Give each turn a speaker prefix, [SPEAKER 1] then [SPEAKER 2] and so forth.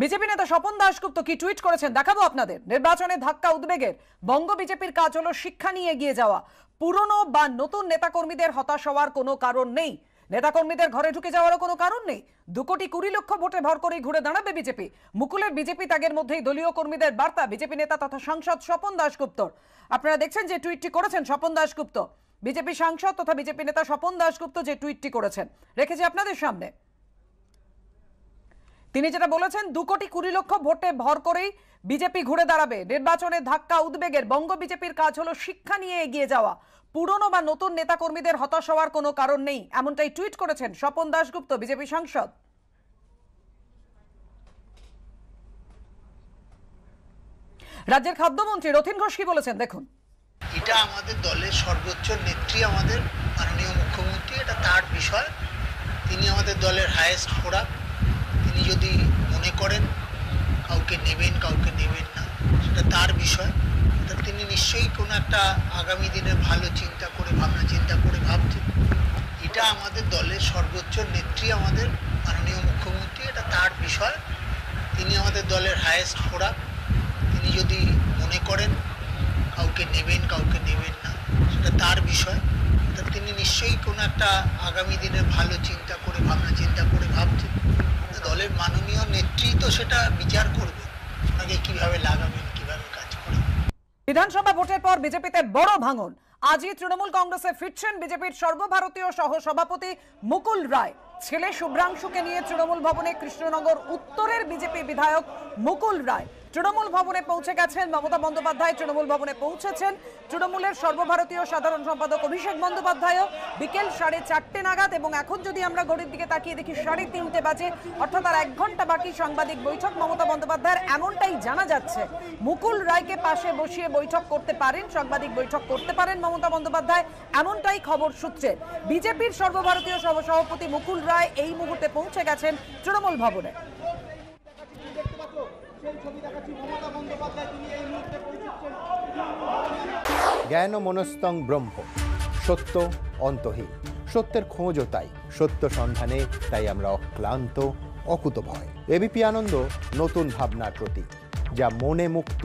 [SPEAKER 1] BJP নেতা স্বপন দাশগুপ্ত কি tweet করেছেন? দেখাবো আপনাদের। নির্বাচনে ধাক্কা উদ্বেগের বঙ্গ বিজেপির কাজ হলো শিক্ষা নিয়ে এগিয়ে যাওয়া। পুরনো বা নতুন নেতাকর্মীদের হতাশ হওয়ার কোনো কারণ নেই। নেতাকর্মীদের ঘরে ঢুকে যাওয়ারও কোনো কারণ নেই। দু কোটি কুড়ি লক্ষ ভোটে ভর করেই ঘুরে দাঁড়াবে বিজেপি। মুকুলের বিজেপি ত্যাগের মধ্যেই দলীয় কর্মীদের বার্তা বিজেপি নেতা তথা সাংসদ স্বপন দাশগুপ্তর। আপনারা দেখছেন যে টুইটটি করেছেন স্বপন দাশগুপ্ত। বিজেপি সাংসদ তথা বিজেপি নেতা স্বপন দাশগুপ্ত যে টুইটটি করেছেন। রেখেছি আপনাদের সামনে। তিনি যেটা বলেছেন, দু কোটি কুড়ি লক্ষ ভোটে ভর করেই বিজেপি ঘুরে দাঁড়াবে। নির্বাচনে ধাক্কা উদ্বেগের বঙ্গ বিজেপির কাজ হলো শিক্ষা নিয়ে এগিয়ে যাওয়া। পুরনো বা নতুন নেতাকর্মীদের হতাশ হওয়ার কোনো কারণ নেই, এমনটাই টুইট করেছেন স্বপন দাশগুপ্ত, বিজেপি সাংসদ। রাজ্যের খাদ্যমন্ত্রী রথিন ঘোষ কি বলেছেন, দেখুন।
[SPEAKER 2] এটা আমাদের দলের সর্বোচ্চ নেত্রী, আমাদের মাননীয় মুখ্যমন্ত্রী, এটা তার বিষয়। তিনি আমাদের দলের হায়েস্ট ফোরাম যদি মনে করেন কাউকে নেবেন কাউকে নেবেন না, সেটা তার বিষয়। এটা তিনি নিশ্চয়ই কোনো একটা আগামী দিনে ভালো চিন্তা করে, ভাবনা চিন্তা করে ভাবছেন। এটা আমাদের দলের সর্বোচ্চ নেত্রী আমাদের মাননীয় মুখ্যমন্ত্রী, এটা তার বিষয়। তিনি আমাদের দলের হায়েস্ট ফোরাম তিনি যদি মনে করেন কাউকে নেবেন কাউকে নেবেন না, সেটা তার বিষয়। এটা তিনি নিশ্চয়ই কোনো একটা আগামী দিনে ভালো চিন্তা করে, ভাবনা চিন্তা করে ভাবছেন। দলের মাননীয় নেত্রী তো সেটা বিচার করবে। ওনাকে কীভাবে লাগাবেন, কীভাবে কাজ করবেন?
[SPEAKER 1] বিধানসভা ভোটের পর বিজেপিতে বড় ভাঙন। আজই তৃণমূল কংগ্রেসে ফিরছেন বিজেপির সর্বভারতীয় সহ সভাপতি মুকুল রায়। ছেলে শুভ্রাংশুকে নিয়ে তৃণমূল ভবনে কৃষ্ণনগর উত্তরের বিজেপি বিধায়ক মুকুল রায়। তৃণমূল ভবনে পৌঁছে গেছেন মমতা বন্দ্যোপাধ্যায়। তৃণমূল ভবনে পৌঁছেছেন তৃণমূলের সর্বভারতীয় সাধারণ সম্পাদক অভিষেক বন্দ্যোপাধ্যায়ও। বিকেল সাড়ে চারটে নাগাদ এবং এখন যদি আমরা ঘড়ির দিকে তাকিয়ে দেখি, সাড়ে তিনটে বাজে, অর্থাৎ আর এক ঘণ্টা বাকি সাংবাদিক বৈঠক মমতা বন্দ্যোপাধ্যায়ের। এমনটাই জানা যাচ্ছে, মুকুল রায়কে পাশে বসিয়ে বৈঠক করতে পারেন, সাংবাদিক বৈঠক করতে পারেন মমতা বন্দ্যোপাধ্যায়, এমনটাই খবর সূত্রে। বিজেপির সর্বভারতীয় সহসভাপতি মুকুল রায় এই মুহূর্তে পৌঁছে গেছেন তৃণমূল ভবনে।
[SPEAKER 3] জ্ঞান মনস্তং ব্রহ্ম, সত্য অন্তহীন। সত্যের খোঁজও তাই, সত্য সন্ধানে তাই আমরা অক্লান্ত অকুত ভয় এবিপি আনন্দ, নতুন ভাবনার প্রতীক, যা মনে মুক্ত